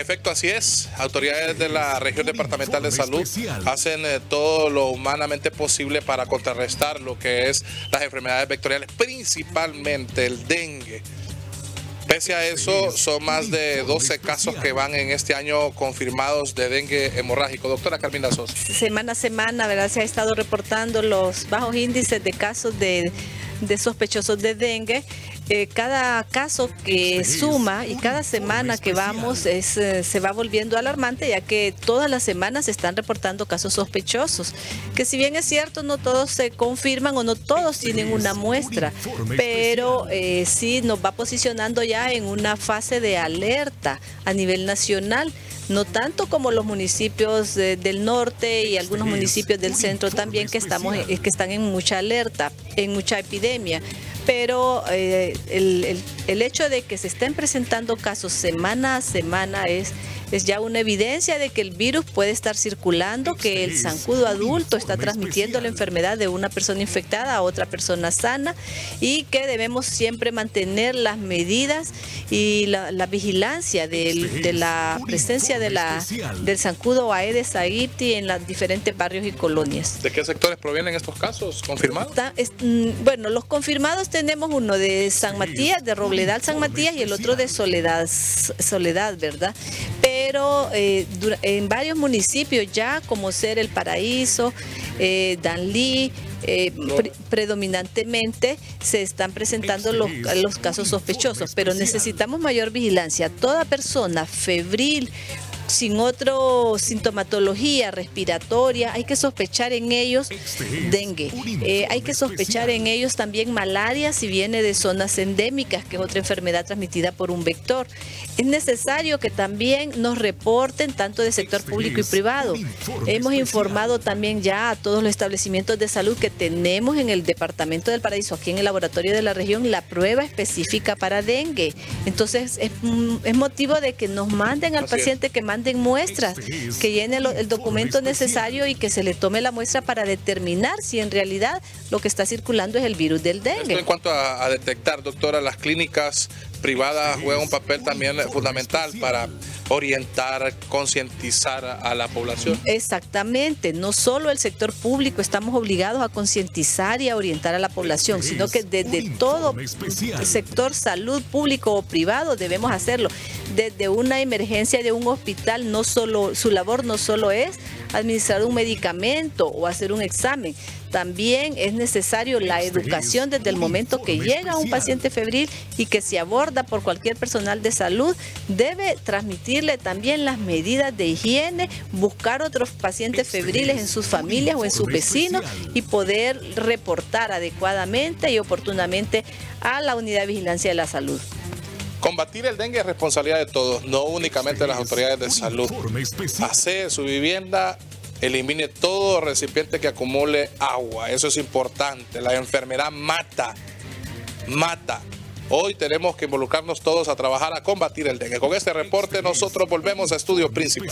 efecto, así es. Autoridades de la región departamental de salud hacen eh, todo lo humanamente posible para contrarrestar lo que es las enfermedades vectoriales, principalmente el dengue. Pese a eso, son más de 12 casos que van en este año confirmados de dengue hemorrágico. Doctora Carmina Sosa. Semana a semana, ¿verdad? Se ha estado reportando los bajos índices de casos de, de sospechosos de dengue eh, cada caso que suma y cada semana que vamos es, eh, se va volviendo alarmante ya que todas las semanas se están reportando casos sospechosos, que si bien es cierto no todos se confirman o no todos tienen una muestra, pero eh, sí nos va posicionando ya en una fase de alerta a nivel nacional no tanto como los municipios del norte y algunos municipios del centro también que estamos que están en mucha alerta, en mucha epidemia pero eh, el, el, hecho de que se estén presentando casos semana a semana es es ya una evidencia de que el virus puede estar circulando, que el zancudo adulto está transmitiendo la enfermedad de una persona infectada a otra persona sana y que debemos siempre mantener las medidas y la, vigilancia de la presencia de la, del zancudo Aedes aegypti en los diferentes barrios y colonias. ¿De qué sectores provienen estos casos confirmados? Mm, bueno, los confirmados tenemos uno de San Matías, de Robledal San Matías y el otro de Soledad, Soledad ¿verdad? Pero eh, en varios municipios ya, como ser El Paraíso, eh, Danlí, eh, predominantemente se están presentando los, los casos sospechosos, pero necesitamos mayor vigilancia. Toda persona febril, sin otra sintomatología respiratoria, hay que sospechar en ellos dengue. Eh, hay que sospechar en ellos también malaria si viene de zonas endémicas, que es otra enfermedad transmitida por un vector. Es necesario que también nos reporten tanto de sector público y privado. Hemos informado también ya a todos los establecimientos de salud que tenemos en el Departamento del Paraíso, aquí en el laboratorio de la región, la prueba específica para dengue. Entonces es, es motivo de que nos manden al paciente que mande muestras, que llene el documento necesario y que se le tome la muestra para determinar si en realidad lo que está circulando es el virus del dengue. en cuanto a, a detectar, doctora, las clínicas privadas juegan un papel también fundamental para orientar, concientizar a la población. Exactamente, no solo el sector público estamos obligados a concientizar y a orientar a la población, sino que desde todo sector salud público o privado debemos hacerlo. Desde una emergencia de un hospital, no solo su labor no solo es administrar un medicamento o hacer un examen, también es necesario la educación desde el momento que llega un paciente febril y que se aborda por cualquier personal de salud, debe transmitirle también las medidas de higiene, buscar otros pacientes febriles en sus familias o en sus vecinos y poder reportar adecuadamente y oportunamente a la unidad de vigilancia de la salud. Combatir el dengue es responsabilidad de todos, no únicamente de las autoridades de salud. Hacer su vivienda elimine todo recipiente que acumule agua. Eso es importante. La enfermedad mata, mata. Hoy tenemos que involucrarnos todos a trabajar a combatir el dengue. Con este reporte nosotros volvemos a Estudio Principal.